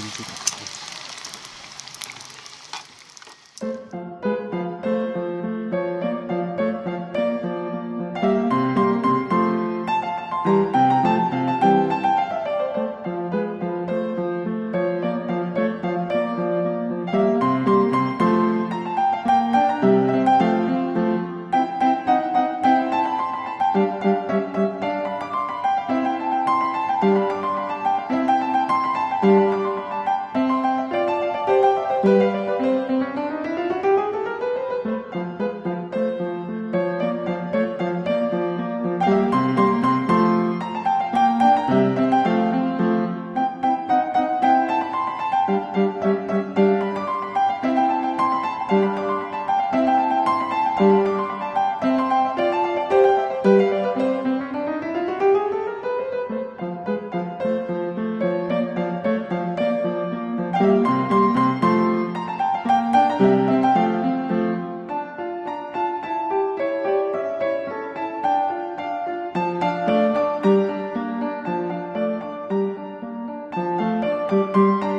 見てく。you